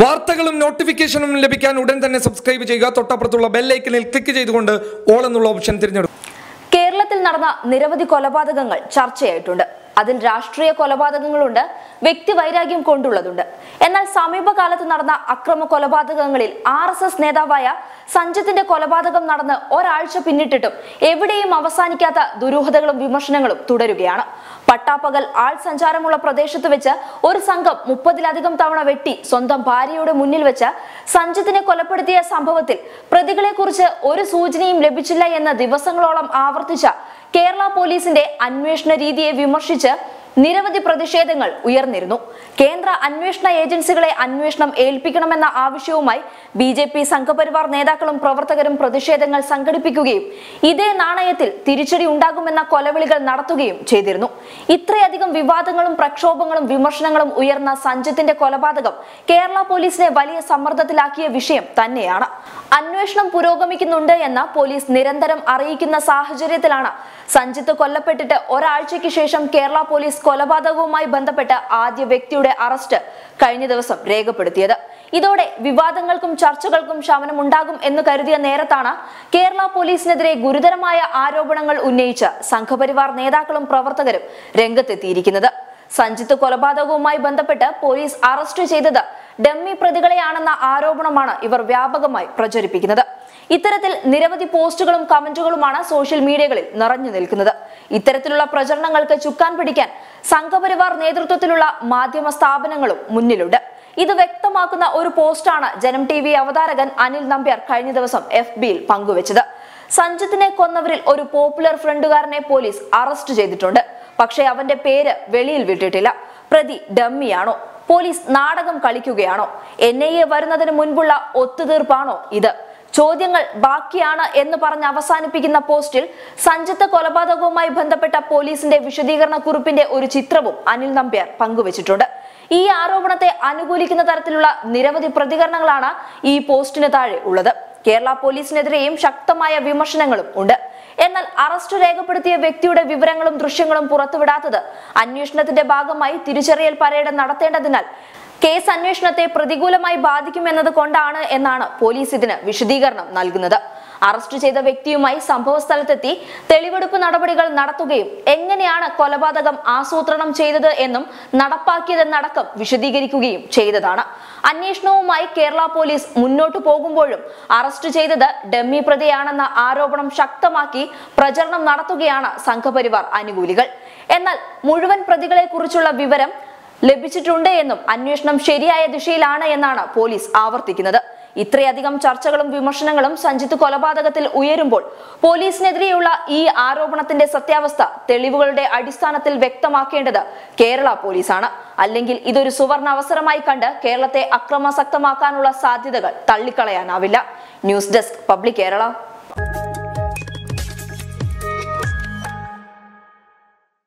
വാർത്തകളും നോട്ടിഫിക്കേഷനും ലഭിക്കാൻ ഉടൻ തന്നെ സബ്സ്ക്രൈബ് ചെയ്യുക. തൊട്ടപ്പുറത്തുള്ള ബെല്ലൈക്കനിൽ ക്ലിക്ക് ചെയ്തുകൊണ്ട് ഓൾ എന്നുള്ള ഓപ്ഷൻ തിരഞ്ഞെടുക്കും കേരളത്തിൽ നടന്ന നിരവധി കൊലപാതകങ്ങൾ ചർച്ചയായിട്ടുണ്ട്. അതിൽ രാഷ്ട്രീയ കൊലപാതകങ്ങളുണ്ട് വ്യക്തി വൈരാഗ്യം കൊണ്ടുള്ളതുണ്ട്. എന്നാൽ സമീപകാലത്ത് നടന്ന അക്രമ കൊലപാതകങ്ങളിൽ ആർ നേതാവായ സഞ്ജിത്തിന്റെ കൊലപാതകം നടന്ന് ഒരാഴ്ച പിന്നിട്ടിട്ടും എവിടെയും അവസാനിക്കാത്ത ദുരൂഹതകളും വിമർശനങ്ങളും തുടരുകയാണ്. പട്ടാപ്പകൽ ആൾ സഞ്ചാരമുള്ള പ്രദേശത്ത് വെച്ച് ഒരു സംഘം മുപ്പതിലധികം തവണ വെട്ടി സ്വന്തം ഭാര്യയുടെ മുന്നിൽ വെച്ച് സഞ്ജിത്തിനെ കൊലപ്പെടുത്തിയ സംഭവത്തിൽ പ്രതികളെ കുറിച്ച് ഒരു സൂചനയും ലഭിച്ചില്ല എന്ന് ദിവസങ്ങളോളം ആവർത്തിച്ച കേരള പോലീസിന്റെ അന്വേഷണ രീതിയെ വിമർശിച്ച് നിരവധി പ്രതിഷേധങ്ങൾ ഉയർന്നിരുന്നു. കേന്ദ്ര അന്വേഷണ ഏജൻസികളെ അന്വേഷണം ഏൽപ്പിക്കണമെന്ന ആവശ്യവുമായി ബി ജെ പി സംഘപരിവാർ നേതാക്കളും പ്രവർത്തകരും പ്രതിഷേധങ്ങൾ സംഘടിപ്പിക്കുകയും ഇതേ നാണയത്തിൽ തിരിച്ചടി ഉണ്ടാകുമെന്ന കൊലവിളികൾ നടത്തുകയും ചെയ്തിരുന്നു. ഇത്രയധികം വിവാദങ്ങളും പ്രക്ഷോഭങ്ങളും വിമർശനങ്ങളും ഉയർന്ന സഞ്ജിത്തിന്റെ കൊലപാതകം കേരള പോലീസിനെ വലിയ സമ്മർദ്ദത്തിലാക്കിയ വിഷയം തന്നെയാണ്. അന്വേഷണം പുരോഗമിക്കുന്നുണ്ട് എന്ന് പോലീസ് നിരന്തരം അറിയിക്കുന്ന സാഹചര്യത്തിലാണ് സഞ്ജിത്ത് കൊല്ലപ്പെട്ടിട്ട് ഒരാഴ്ചയ്ക്ക് ശേഷം കേരള പോലീസ് കൊലപാതകവുമായി ബന്ധപ്പെട്ട് ആദ്യ വ്യക്തിയുടെ അറസ്റ്റ് കഴിഞ്ഞ ദിവസം രേഖപ്പെടുത്തിയത്. ഇതോടെ വിവാദങ്ങൾക്കും ചർച്ചകൾക്കും ശമനമുണ്ടാകും എന്ന് കരുതിയ നേരത്താണ് കേരള പോലീസിനെതിരെ ഗുരുതരമായ ആരോപണങ്ങൾ ഉന്നയിച്ച് സംഘപരിവാർ നേതാക്കളും പ്രവർത്തകരും രംഗത്തെത്തിയിരിക്കുന്നത്. സഞ്ജിത്ത് കൊലപാതകവുമായി ബന്ധപ്പെട്ട് പോലീസ് അറസ്റ്റ് ചെയ്തത് ഡമ്മി പ്രതികളെയാണെന്ന ആരോപണമാണ് ഇവർ വ്യാപകമായി പ്രചരിപ്പിക്കുന്നത്. ഇത്തരത്തിൽ നിരവധി പോസ്റ്റുകളും കമന്റുകളുമാണ് സോഷ്യൽ മീഡിയകളിൽ നിറഞ്ഞു നിൽക്കുന്നത്. ഇത്തരത്തിലുള്ള പ്രചരണങ്ങൾക്ക് ചുക്കാൻ പിടിക്കാൻ സംഘപരിവാർ നേതൃത്വത്തിലുള്ള മാധ്യമ സ്ഥാപനങ്ങളും മുന്നിലുണ്ട്. ഇത് വ്യക്തമാക്കുന്ന ഒരു പോസ്റ്റാണ് ജനം ടി വി അവതാരകൻ അനിൽ നമ്പ്യാർ കഴിഞ്ഞ ദിവസം എഫ് ബിയിൽ പങ്കുവച്ചത്. സഞ്ജിത്തിനെ കൊന്നവരിൽ ഒരു പോപ്പുലർ ഫ്രണ്ടുകാരനെ പോലീസ് അറസ്റ്റ് ചെയ്തിട്ടുണ്ട്. പക്ഷേ അവന്റെ പേര് വെളിയിൽ വിട്ടിട്ടില്ല. പ്രതി ഡമ്മിയാണോ? പോലീസ് നാടകം കളിക്കുകയാണോ? എൻ ഐ എ വരുന്നതിന് മുൻപുള്ള ഒത്തുതീർപ്പാണോ ഇത്? ചോദ്യങ്ങൾ ബാക്കിയാണ് എന്ന് പറഞ്ഞ് അവസാനിപ്പിക്കുന്ന പോസ്റ്റിൽ സഞ്ജിത്ത് കൊലപാതകവുമായി ബന്ധപ്പെട്ട പോലീസിന്റെ വിശദീകരണ കുറിപ്പിന്റെ ഒരു ചിത്രവും അനിൽ നമ്പ്യാർ പങ്കുവച്ചിട്ടുണ്ട്. ഈ ആരോപണത്തെ അനുകൂലിക്കുന്ന തരത്തിലുള്ള നിരവധി പ്രതികരണങ്ങളാണ് ഈ പോസ്റ്റിന് താഴെ ഉള്ളത്. കേരള പോലീസിനെതിരെയും ശക്തമായ വിമർശനങ്ങളും ഉണ്ട്. എന്നാൽ അറസ്റ്റ് രേഖപ്പെടുത്തിയ വ്യക്തിയുടെ വിവരങ്ങളും ദൃശ്യങ്ങളും പുറത്തുവിടാത്തത് അന്വേഷണത്തിന്റെ ഭാഗമായി തിരിച്ചറിയൽ പരേഡ് നടത്തേണ്ടതിനാൽ കേസ് അന്വേഷണത്തെ പ്രതികൂലമായി ബാധിക്കുമെന്നത് കൊണ്ടാണ് എന്നാണ് പോലീസ് ഇതിന് വിശദീകരണം നൽകുന്നത്. അറസ്റ്റ് ചെയ്ത വ്യക്തിയുമായി സംഭവ സ്ഥലത്തെത്തി തെളിവെടുപ്പ് നടപടികൾ നടത്തുകയും എങ്ങനെയാണ് കൊലപാതകം ആസൂത്രണം ചെയ്തത് എന്നും നടപ്പാക്കിയതെന്നടക്കം വിശദീകരിക്കുകയും ചെയ്തതാണ്. അന്വേഷണവുമായി കേരള പോലീസ് മുന്നോട്ടു പോകുമ്പോഴും അറസ്റ്റ് ചെയ്തത് ഡമ്മി പ്രതിയാണെന്ന ആരോപണം ശക്തമാക്കി പ്രചരണം നടത്തുകയാണ് സംഘപരിവാർ അനുകൂലികൾ. എന്നാൽ മുഴുവൻ പ്രതികളെ കുറിച്ചുള്ള വിവരം ലഭിച്ചിട്ടുണ്ട് എന്നും അന്വേഷണം ശരിയായ ദിശയിലാണ് എന്നാണ് പോലീസ് ആവർത്തിക്കുന്നത്. ഇത്രയധികം ചർച്ചകളും വിമർശനങ്ങളും സഞ്ജിത്ത് കൊലപാതകത്തിൽ ഉയരുമ്പോൾ പോലീസിനെതിരെയുള്ള ഈ ആരോപണത്തിന്റെ സത്യാവസ്ഥ തെളിവുകളുടെ അടിസ്ഥാനത്തിൽ വ്യക്തമാക്കേണ്ടത് കേരള പോലീസാണ്. അല്ലെങ്കിൽ ഇതൊരു സുവർണ അവസരമായി കണ്ട് കേരളത്തെ അക്രമാസക്തമാക്കാനുള്ള സാധ്യതകൾ തള്ളിക്കളയാനാവില്ല. News desk public Kerala.